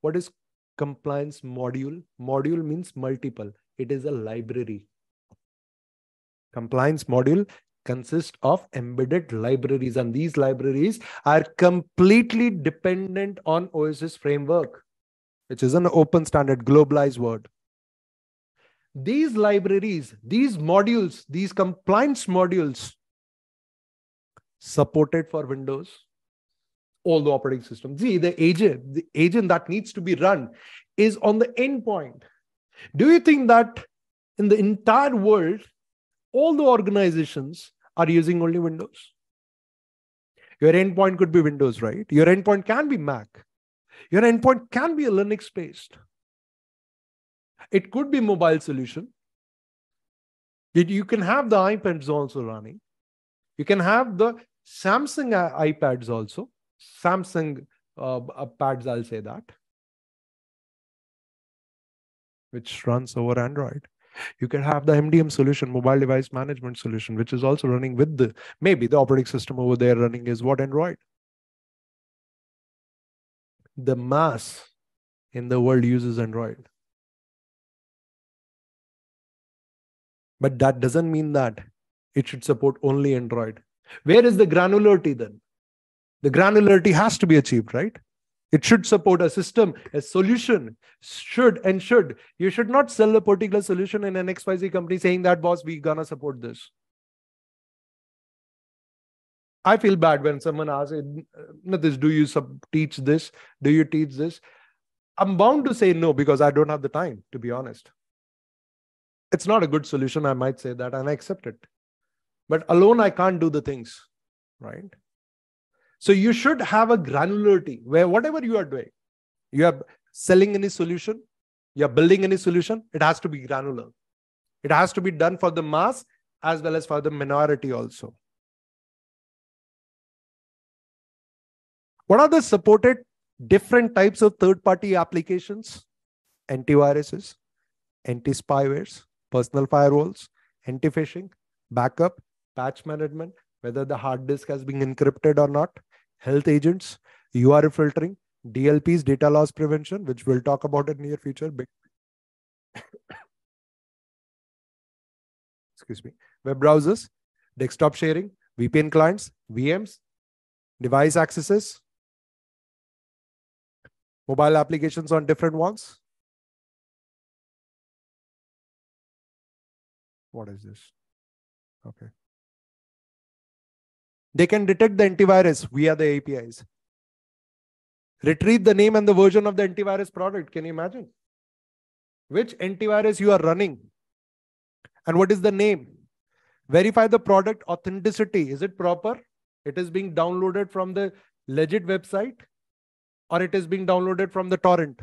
What is compliance module? Module means multiple, it is a library. Compliance module consist of embedded libraries and these libraries are completely dependent on OSS framework, which is an open standard globalized word. These libraries, these modules, these compliance modules supported for Windows, all the operating systems. See, the agent, the agent that needs to be run is on the endpoint. Do you think that in the entire world, all the organizations are using only Windows. Your endpoint could be Windows, right? Your endpoint can be Mac. Your endpoint can be a Linux based. It could be mobile solution. You can have the iPads also running. You can have the Samsung iPads also. Samsung uh, uh, pads, I'll say that, which runs over Android. You can have the MDM solution, mobile device management solution, which is also running with the maybe the operating system over there running is what Android. The mass in the world uses Android. But that doesn't mean that it should support only Android. Where is the granularity then? The granularity has to be achieved, right? It should support a system, a solution should and should. You should not sell a particular solution in an XYZ company saying that, boss, we gonna support this. I feel bad when someone asks, this, do you sub- teach this? Do you teach this? I'm bound to say no because I don't have the time, to be honest. It's not a good solution. I might say that and I accept it. But alone, I can't do the things, right? So you should have a granularity where whatever you are doing, you are selling any solution, you're building any solution, it has to be granular. It has to be done for the mass as well as for the minority also. What are the supported different types of third party applications? Antiviruses, anti spywares, personal firewalls, anti phishing, backup, patch management, whether the hard disk has been encrypted or not, health agents, URL filtering, DLPs, data loss prevention, which we'll talk about in near future. excuse me, web browsers, desktop sharing, VPN clients, VMs, device accesses, mobile applications on different ones. What is this? Okay. They can detect the antivirus via the APIs. Retrieve the name and the version of the antivirus product. Can you imagine? Which antivirus you are running and what is the name? Verify the product authenticity. Is it proper? It is being downloaded from the legit website or it is being downloaded from the torrent.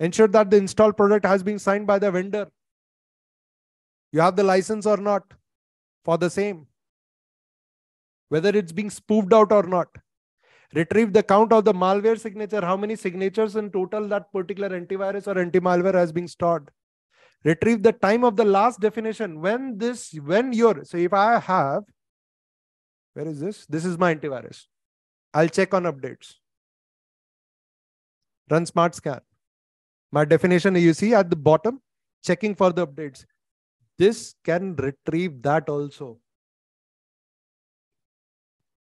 Ensure that the installed product has been signed by the vendor. You have the license or not for the same. Whether it's being spoofed out or not. Retrieve the count of the malware signature. How many signatures in total that particular antivirus or anti-malware has been stored? Retrieve the time of the last definition. When this when you're so if i have where is this? This is my antivirus. I'll check on updates. Run smart scan. My definition you see at the bottom checking for the updates. This can retrieve that also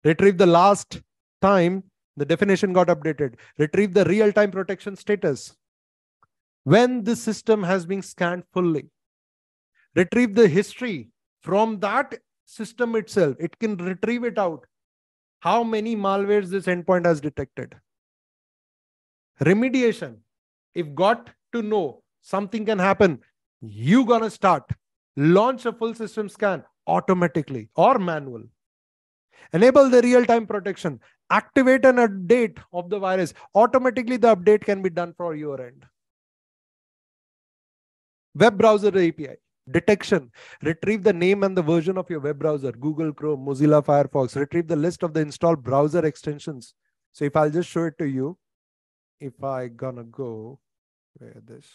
retrieve the last time the definition got updated retrieve the real time protection status when the system has been scanned fully. Retrieve the history from that system itself. It can retrieve it out. How many malwares this endpoint has detected. Remediation. If got to know something can happen, you gonna start. Launch a full system scan automatically or manual. Enable the real-time protection. Activate an update of the virus. Automatically, the update can be done for your end. Web browser api detection. Retrieve the name and the version of your web browser. Google chrome mozilla firefox. Retrieve the list of the installed browser extensions. So if i'll just show it to you if i gonna go where this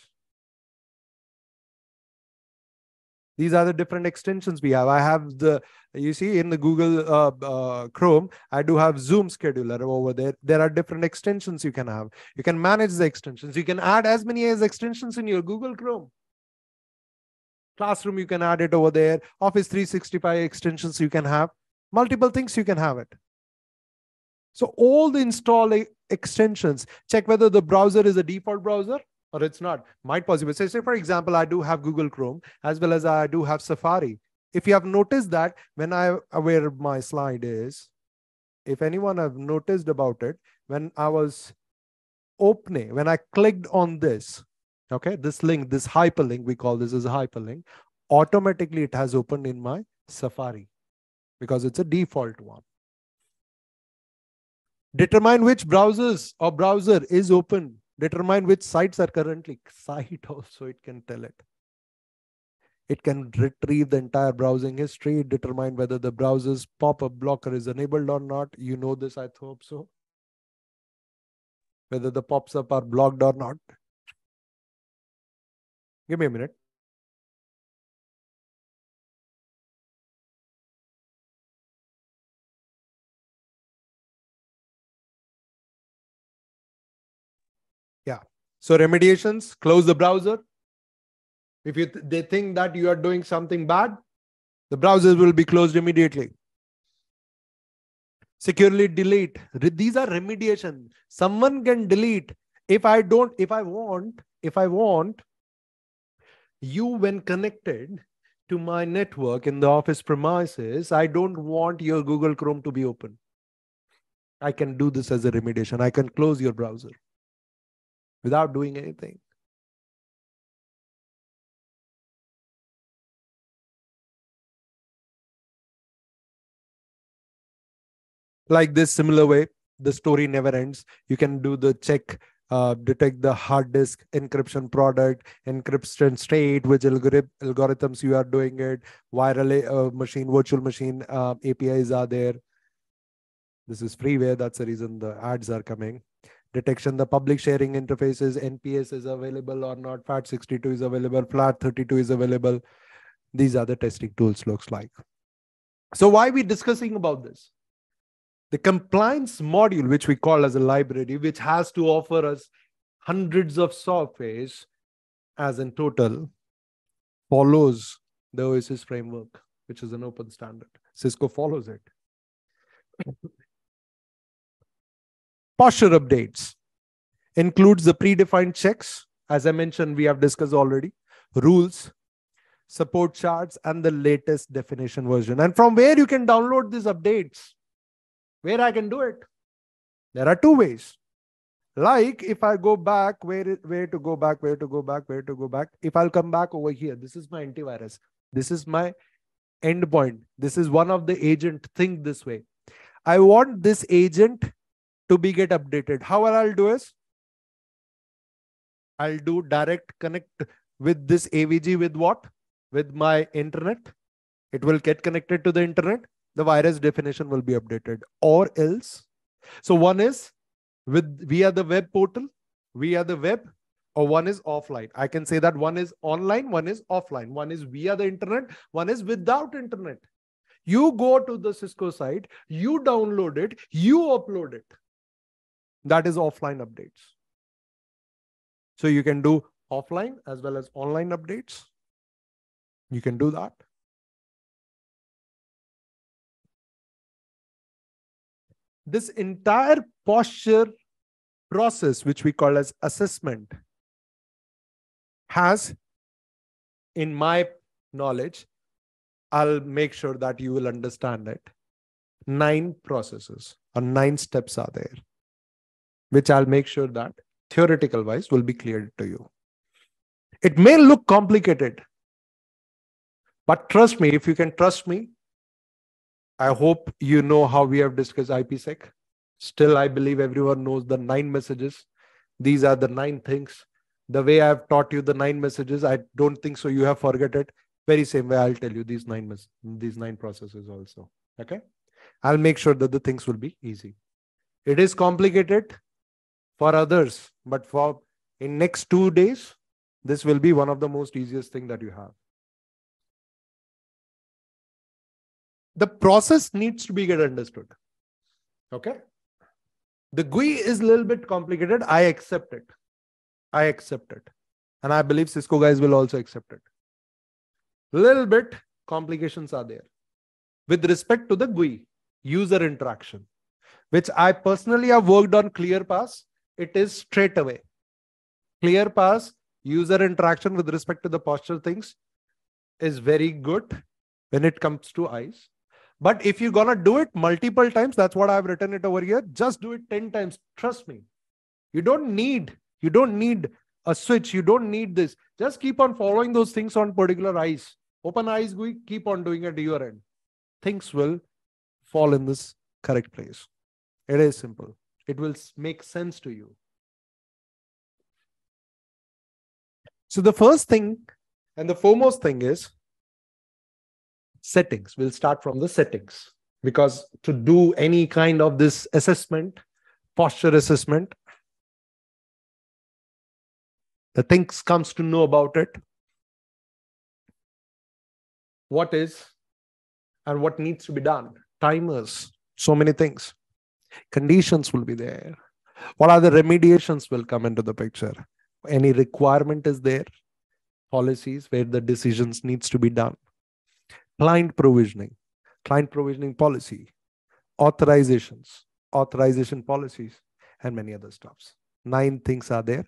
these are the different extensions we have. I have the you see in the google uh, uh, chrome i do have zoom scheduler over there. There are different extensions you can have. You can manage the extensions. You can add as many as extensions in your google chrome. Classroom you can add it over there. Office 365 extensions you can have. Multiple things you can have it. So all the install extensions check whether the browser is a default browser or it's not might possible say, say for example i do have google chrome as well as i do have safari. If you have noticed that when i where my slide is if anyone have noticed about it when i was opening when i clicked on this okay this link this hyperlink we call this as a hyperlink automatically it has opened in my safari because it's a default one. Determine which browsers or browser is open determine which sites are currently site also it can tell it. It can retrieve the entire browsing history determine whether the browser's pop-up blocker is enabled or not. You know this i hope so. Whether the pops up are blocked or not. Give me a minute. So remediations, close the browser. If you th they think that you are doing something bad, the browsers will be closed immediately. Securely delete. These are remediation. Someone can delete. If I don't, if I want, if I want, you when connected to my network in the office premises, I don't want your Google Chrome to be open. I can do this as a remediation. I can close your browser without doing anything. Like this similar way, the story never ends. You can do the check uh, detect the hard disk encryption product, encryption state, which algorithm, algorithms you are doing it, viral uh, machine, virtual machine uh, APIs are there. This is freeware. That's the reason the ads are coming. Detection, the public sharing interfaces, NPS is available or not, FAT62 is available, FAT32 is available. These are the testing tools looks like. So why are we discussing about this? the compliance module, which we call as a library, which has to offer us hundreds of softwares as in total, follows the OESIS framework, which is an open standard. Cisco follows it. Posture updates includes the predefined checks. As I mentioned, we have discussed already, rules, support charts, and the latest definition version. And from where you can download these updates, where I can do it. There are two ways. Like if I go back, where, where to go back, where to go back, where to go back. If I'll come back over here, this is my antivirus. This is my endpoint. This is one of the agent. Think this way. I want this agent to be get updated. How I'll do is I'll do direct connect with this AVG with what? With my internet. It will get connected to the internet. The virus definition will be updated or else. So one is with via the web portal, via the web, or one is offline. I can say that one is online, one is offline. One is via the internet, one is without internet. You go to the Cisco site, you download it, you upload it. That is offline updates. So you can do offline as well as online updates. You can do that. This entire posture process, which we call as assessment, has, in my knowledge, I'll make sure that you will understand it. Nine processes or nine steps are there, which I'll make sure that theoretical wise will be cleared to you. It may look complicated, but trust me, if you can trust me, I hope you know how we have discussed IPsec. Still, I believe everyone knows the nine messages. These are the nine things. The way I've taught you the nine messages, I don't think so. You have forget it. Very same way I'll tell you these nine mes- these nine processes also. Okay. I'll make sure that the things will be easy. It is complicated for others, but for in next two days, this will be one of the most easiest thing that you have. The process needs to be get understood. Okay. The GUI is a little bit complicated. I accept it. I accept it. And I believe Cisco guys will also accept it. Little bit complications are there. With respect to the GUI, user interaction, which I personally have worked on ClearPass, it is straight away. ClearPass user interaction with respect to the posture things is very good when it comes to ISE. But if you're to do it multiple times, that's what I've written it over here. Just do it 10 times. Trust me. You don't need, you don't need a switch. You don't need this. Just keep on following those things on particular ISE. Open ISE, we keep on doing it at your end. Things will fall in this correct place. It is simple. It will make sense to you. So the first thing and the foremost thing is settings. We'll start from the settings because to do any kind of this assessment, posture assessment, the things comes to know about it. What is and what needs to be done. Timers, so many things. Conditions will be there. What are the remediations will come into the picture? Any requirement is there. Policies where the decisions needs to be done client provisioning, client provisioning policy, authorizations, authorization policies, and many other stuffs. Nine things are there,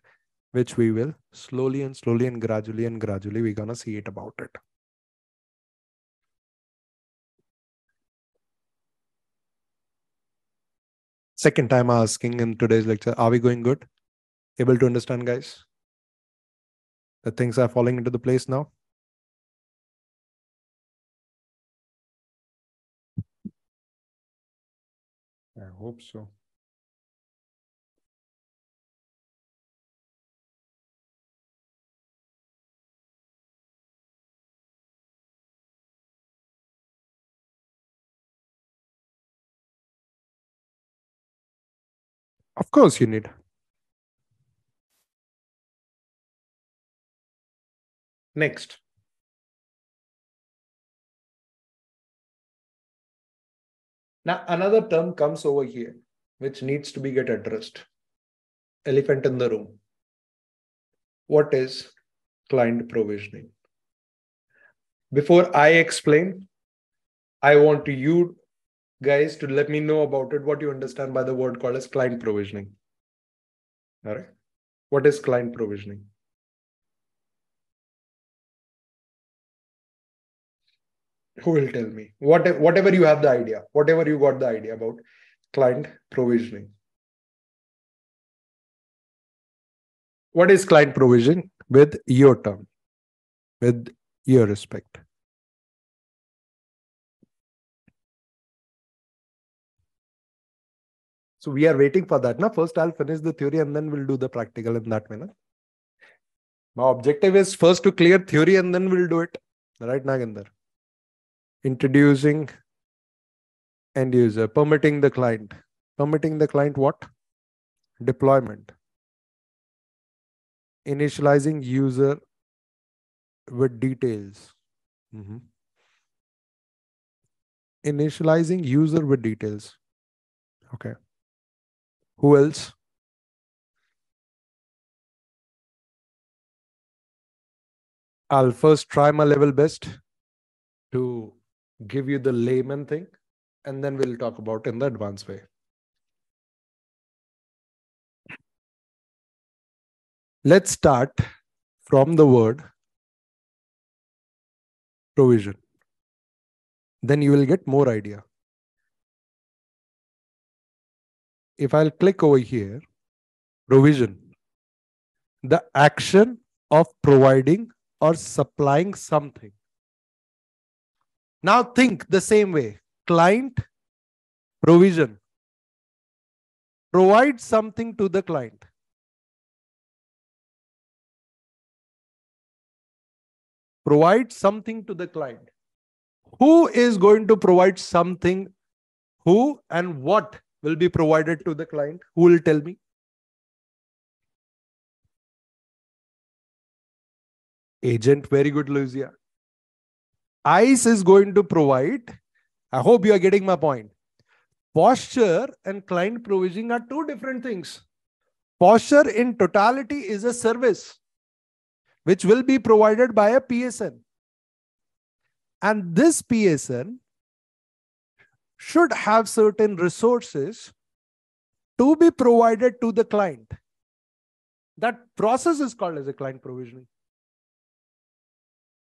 which we will slowly and slowly and gradually and gradually we're gonna see it about it. Second time asking in today's lecture, are we going good? Able to understand, guys? The things are falling into the place now. I hope so. Of course, you need. Next. Now, another term comes over here, which needs to be get addressed. Elephant in the room. What is client provisioning? before I explain, I want you guys to let me know about it, what you understand by the word called as client provisioning. All right. What is client provisioning? Who will tell me? What, whatever you have the idea, whatever you got the idea about client provisioning. What is client provision with your term, with your respect? So we are waiting for that. Now, first I'll finish the theory and then we'll do the practical in that manner. My objective is first to clear theory and then we'll do it. Right, Nagendar? Introducing end user, permitting the client. Permitting the client what? Deployment. Initializing user with details. Mm -hmm. Initializing user with details. Okay. Who else? I'll first try my level best to give you the layman thing, and then we'll talk about in the advanced way. Let's start from the word provision. Then you will get more idea. If I'll click over here, provision, the action of providing or supplying something. Now think the same way. Client provision. Provide something to the client. Provide something to the client. Who is going to provide something? Who and what will be provided to the client? Who will tell me? Agent, very good, Lucia. ISE is going to provide. I hope you are getting my point. Posture and client provisioning are two different things. Posture in totality is a service which will be provided by a PSN. And this PSN should have certain resources to be provided to the client. That process is called as a client provisioning.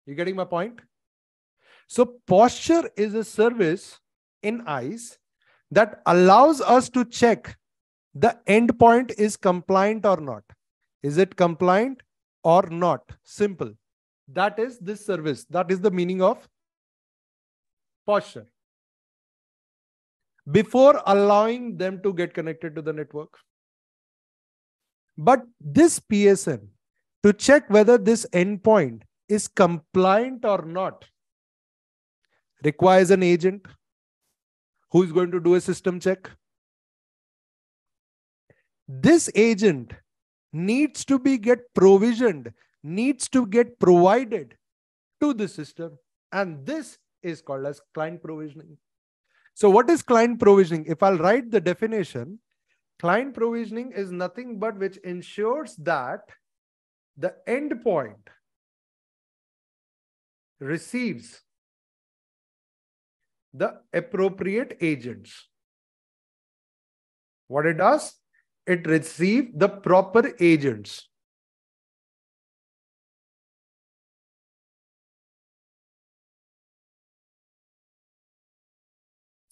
You getting my point? So posture is a service in ISE that allows us to check the endpoint is compliant or not. Is it compliant or not? Simple. That is this service. That is the meaning of posture before allowing them to get connected to the network. But this PSN, to check whether this endpoint is compliant or not, requires an agent who is going to do a system check. This agent needs to be get provisioned, needs to get provided to the system. And this is called as client provisioning. So what is client provisioning? If I'll write the definition, client provisioning is nothing but which ensures that the endpoint receives the appropriate agents. What it does? It receives the proper agents.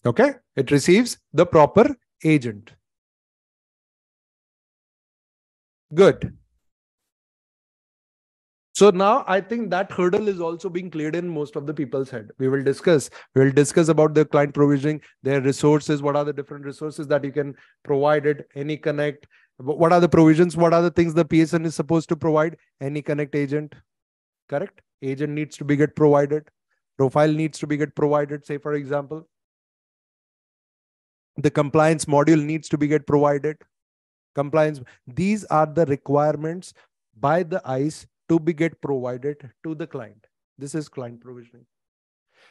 Okay, it receives the proper agent. Good. So now I think that hurdle is also being cleared in most of the people's head. We will discuss. We will discuss about the client provisioning, their resources, what are the different resources that you can provide it, AnyConnect, what are the provisions, what are the things the PSN is supposed to provide, AnyConnect agent. Correct? Agent needs to be get provided. Profile needs to be get provided, say for example the compliance module needs to be get provided. Compliance these are the requirements by the ISE to be get provided to the client. This is client provisioning.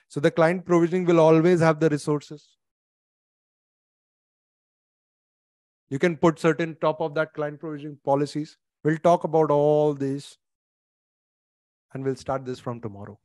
So the client provisioning will always have the resources. You can put certain top of that client provisioning policies. We'll talk about all this and we'll start this from tomorrow